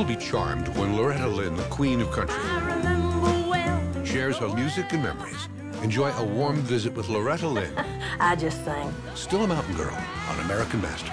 You'll be charmed when Loretta Lynn, the queen of country, shares her music and memories. Enjoy a warm visit with Loretta Lynn, I just sang. still a mountain girl on American Masters.